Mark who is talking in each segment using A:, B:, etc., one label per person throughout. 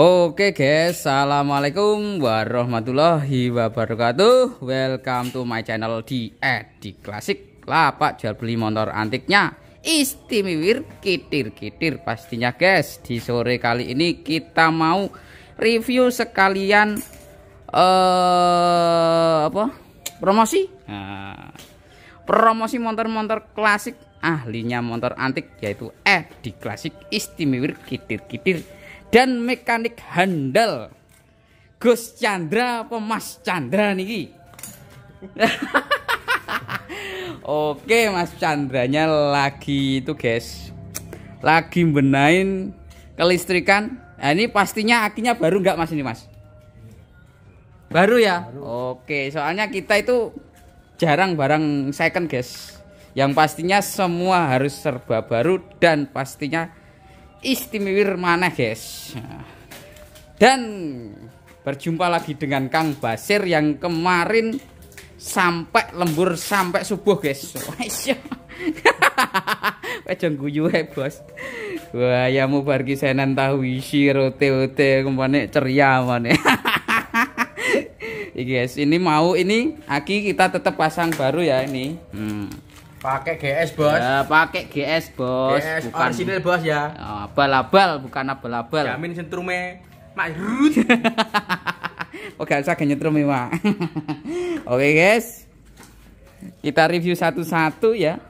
A: Oke guys, Assalamualaikum warahmatullahi wabarakatuh. Welcome to my channel di Edi Klasik. Lapak jual beli motor antiknya. Istimewir kitir-kitir pastinya guys. Di sore kali ini kita mau review sekalian uh, apa? Promosi? Nah, Promosi motor-motor klasik ahlinya motor antik yaitu Edi Klasik. Istimewir kitir-kitir dan mekanik handal. Gus Chandra apa Mas Chandra niki? Oke Mas Chandranya lagi itu guys. Lagi benain kelistrikan. Nah, ini pastinya akinya baru nggak Mas ini Mas? Baru ya? Baru. Oke soalnya kita itu jarang barang second guys. Yang pastinya semua harus serba baru dan pastinya istimewir mana guys. Dan berjumpa lagi dengan Kang Basir yang kemarin sampai lembur sampai subuh guys. Pejong guyu bos. Wah ya mau pergi senan tahu isi rote rote ke mana ceria mana guys ini mau ini aki kita tetap pasang baru ya ini. Hmm.
B: Pakai GS, Bos.
A: Ya, pakai GS, Bos. GS
B: bukan orisinil, Bos ya.
A: Abal-abal, bukan abal-abal.
B: Jamin sentrume makrut.
A: Oke, oh, saya nyetrum ya, Pak. Oke, guys. Kita review satu-satu ya.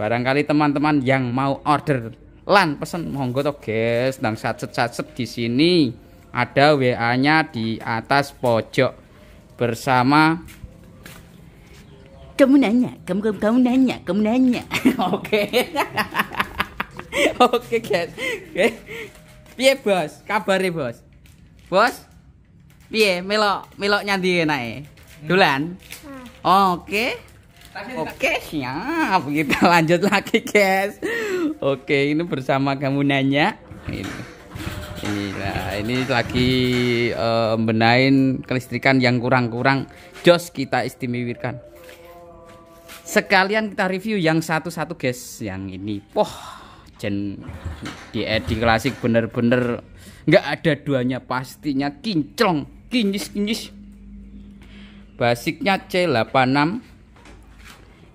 A: Barangkali teman-teman yang mau order lan pesen monggo toh, guys. Nang sacet-sacet di sini ada WA-nya di atas pojok bersama
C: kamu nanya, kamu kamu, kamu nanya, kamu nanya.
A: Oke. Oke, guys. Oke. Piye, Bos? Kabare, Bos? Bos? Piye, melok melok nyandi enae? Dolan? Oke. Oke, siap. Kita lanjut lagi, guys. Oke, ini bersama kamu nanya. Ini. Ini, nah, ini lagi uh, benain kelistrikan yang kurang-kurang jos kita istimewirkan sekalian kita review yang satu-satu guys. Yang ini poh jen di edi klasik bener-bener nggak ada duanya. Pastinya kinclong kinyis kinyis basicnya C86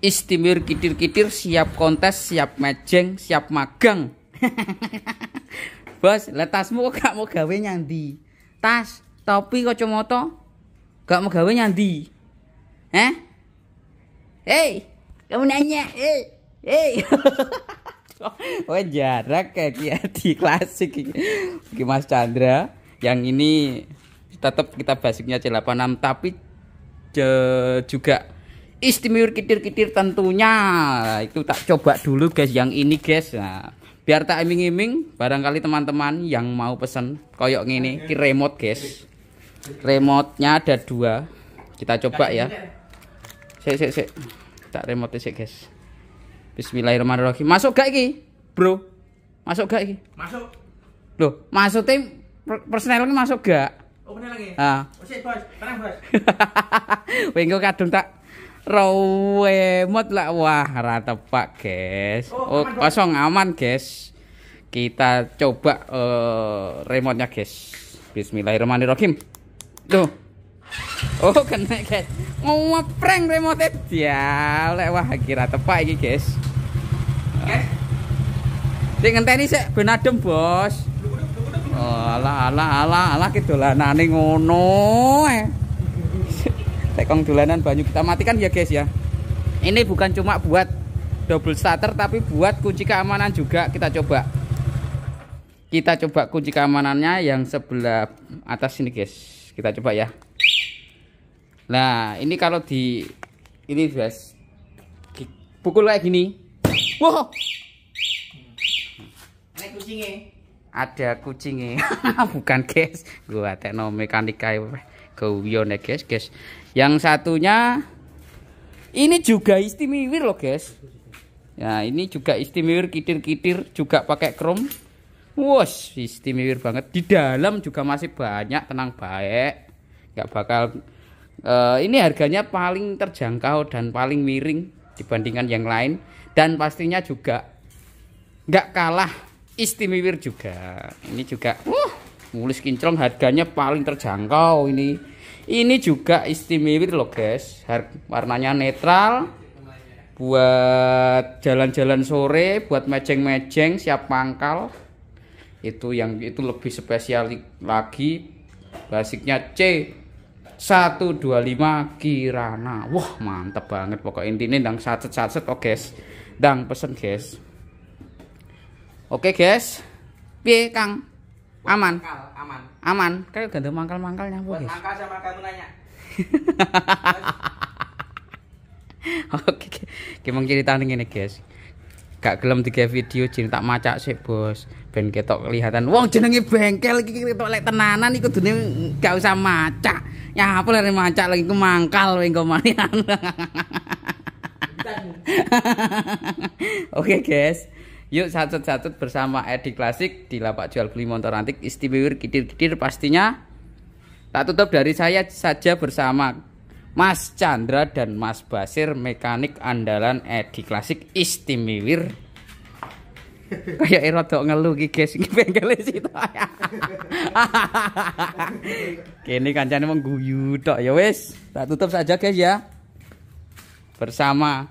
A: istimir kitir-kitir siap kontes siap mejeng siap magang. Bos letasmu gak mau gawe nyandi? Tas topi kacamata gak mau gawe nyandi? Eh Hei, kamu nanya, hei, hei. oh jarak kayak dia di klasik. Oke Mas Chandra yang ini tetap kita basicnya C86 tapi juga istimewa kitir-kitir tentunya. Nah, itu tak coba dulu guys yang ini guys. Nah, biar tak iming-iming barangkali teman-teman yang mau pesen koyok ini ki remote guys. Remote nya ada dua. Kita coba ya. Sik sik sik. Tak remote sik, guys. Bismillahirrahmanirrahim. Masuk gak iki? Bro. Masuk gak iki?
B: Masuk.
A: Loh, masuk tim personel ini masuk gak?
B: Oh, bener lagi.
A: Ah.
B: Oh, sik, Bos. Tenang, Bos.
A: Wengko kadung tak rawemot lah wah rata pak guys oh, oh aman, kosong aman guys kita coba uh, remote nya guys Bismillahirrahmanirrahim tuh Oh kena guys. Mau prank remote dia Lek wah kira tepak ini guys. Guys. Sik ngenteni sik ben adem bos. Alah alah alah alah ki dolanane ngono eh. Tekong dolanan banyu kita matikan ya guys ya. Ini bukan cuma buat double starter tapi buat kunci keamanan juga kita coba. Kita coba kunci keamanannya yang sebelah atas ini guys. Kita coba ya Nah, ini kalau di ini guys pukul kayak gini. Wow.
B: Ada kucingnya.
A: Ada kucingnya. Bukan guys, gua tekno mekanik kayak guyon ya guys, guys. Yang satunya ini juga istimewa loh guys. Ya, ini juga istimewa kitir-kitir juga pakai chrome. Wos, istimewa banget. Di dalam juga masih banyak, tenang baik. Gak bakal uh, ini harganya paling terjangkau dan paling miring dibandingkan yang lain dan pastinya juga nggak kalah istimewir juga ini juga uh, Mulis kinclong harganya paling terjangkau ini. Ini juga istimewa loh guys. Warnanya netral. Buat jalan-jalan sore, buat mejeng-mejeng siap pangkal. Itu yang itu lebih spesial lagi. Basicnya C 125 Kirana. Wah, mantep banget pokok intinya ndang sacet-sacet oh guys. Ndang pesen guys. Oke guys. Piye Kang? Aman.
B: Mangkal, aman.
A: Aman. Kayak mangkal-mangkalnya apa
B: Buat
A: guys?
B: mangkal sama kamu nanya.
A: Oke, oke. Ki mung ceritane ngene, guys. Gak gelem digawe video jin tak macak sik, Bos. Ben ketok kelihatan. Wong jenenge bengkel iki ketok lek tenanan iku kudune gak usah macak. Ya apa lek macak lagi ku mangkal engko marian. Oke, guys. Yuk satu-satu bersama Edi Klasik di lapak jual beli motor antik istimewa kidir-kidir pastinya Tak tutup dari saya saja bersama Mas Chandra dan Mas Basir mekanik andalan Edi Klasik Istimewir. Kayak rada ngeluh iki guys iki bengkel situ. Kene kancane guyu tok ya wis. Tak tutup saja guys ya. Bersama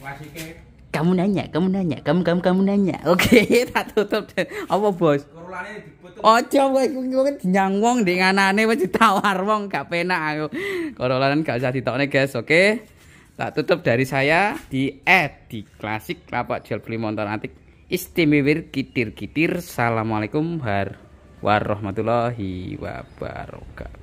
B: Wasike
C: Kamu nanya, kamu nanya, kamu kamu kamu nanya.
A: Oke, tak tutup. Apa bos? Ojo kowe kowe dinyang wong ndek nganane wis ditawar wong gak penak aku. Korolan gak usah ditokne guys, oke? Tak tutup dari saya di Edi Klasik Lapak Jual Beli Motor Antik Istimewir Kitir-kitir. Assalamualaikum warahmatullahi wabarakatuh.